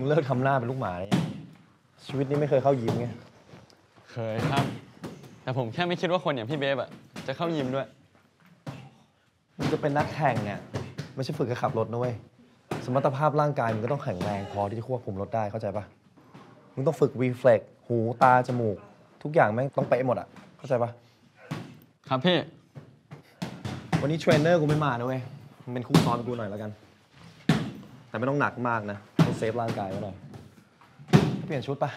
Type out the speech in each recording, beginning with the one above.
มึงเลิกทำหน้าเป็นลูกหมาเนี่ยชีวิตนี้ไม่เคยเข้ายิมไง เคยครับ แต่ผมแค่ไม่คิดว่าคนอย่างพี่เบ๊บอะจะเข้ายิมด้วย มึงจะเป็นนักแข่งเนี่ยไม่ใช่ฝึกแค่ขับรถนะเว้ย สมรรถภาพร่างกายมึงก็ต้องแข็งแรงพอที่จะควบคุมรถได้เข้าใจปะมึงต้องฝึก reflex หูตา จมูก ทุกอย่างแม่งต้องเป๊ะหมดอะเข้าใจปะครับพี่ วันนี้เทรนเนอร์กูไม่มานะเว้ยมึงเป็นคู่ซ้อมกูหน่อยแล้วกัน แต่ไม่ต้องหนักมากนะต้อง เซฟร่างกายไว้หน่อย เปลี่ยนชุดปะ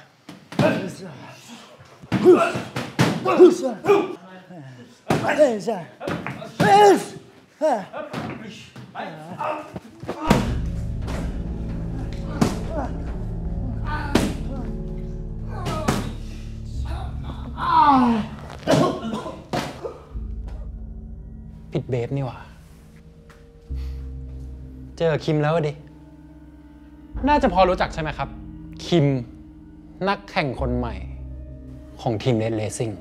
ผิดเบฟนี่หว่า เจอคิมแล้วดิ น่าจะพอรู้จักใช่ไหมครับ คิม นักแข่งคนใหม่ ของทีมเลดเลสซิ่ง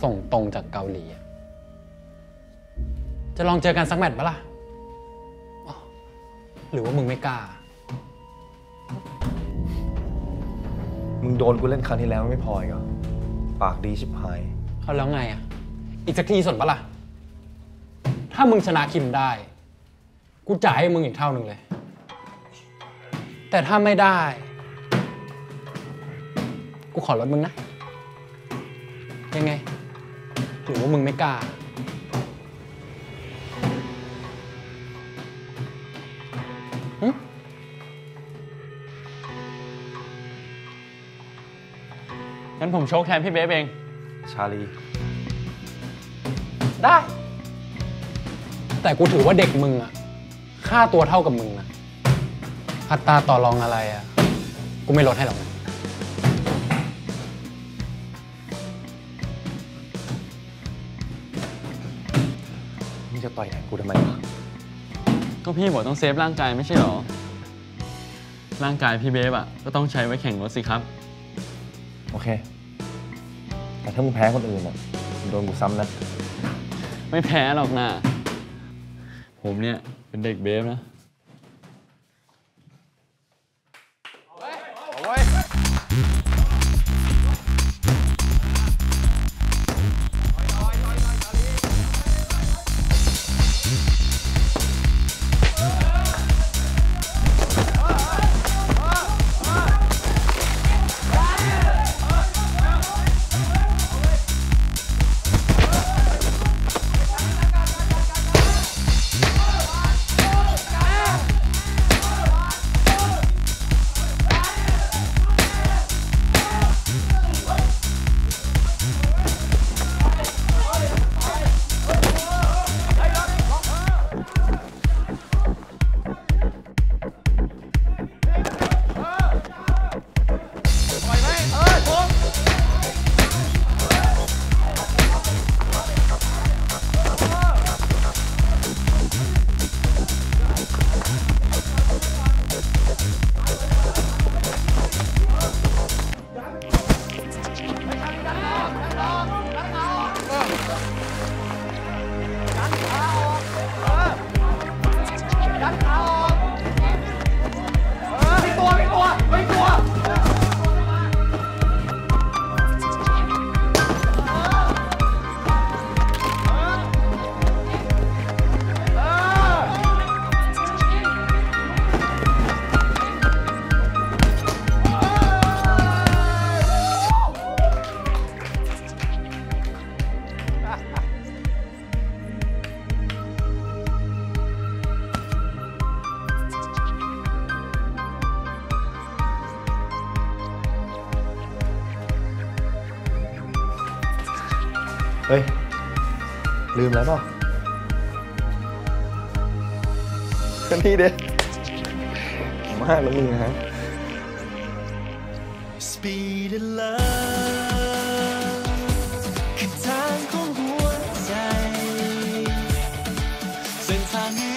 ส่งตรงจากเกาหลีอะจะลองเจอกันสักแมตช์ปะล่ะอ๋อหรือว่ามึงไม่กล้า มึงโดนกูเล่นครั้งที่แล้วไม่พออีกเหรอ ปากดีชิบหายเอาแล้วไงอะ อีกสักทีสนปะล่ะ ถ้ามึงชนะคิมได้ กูจ่ายให้มึงอีกเท่าหนึ่งเลย แต่ถ้าไม่ได้ กูขอลดมึงนะ ยังไงหรือว่ามึงไม่กล้าหึงั้นผมโชคแทนพี่เบฟเอง ชาลี ได้ แต่กูถือว่าเด็กมึงอะค่าตัวเท่ากับมึงนะ อัตราต่อรองอะไรอะกูไม่ลดให้หรอกนะมึงจะต่อยแทนกูทำไมวะก็พี่บอกต้องเซฟร่างกายไม่ใช่หรอ ร่างกายพี่เบฟอะก็ต้องใช้ไว้แข่งรถสิครับ โอเค แต่ถ้ามึงแพ้คนอื่นอะมึงโดนกูซ้ำนะ ไม่แพ้หรอกนะ ผมเนี่ยเป็นเด็กเบฟนะ Mm-hmm. เฮ้ย ลืมแล้วเปล่านี่เด็ดมากแล้วมึงฮะ Speed of love คือทางของหัวใจ เส้นทาง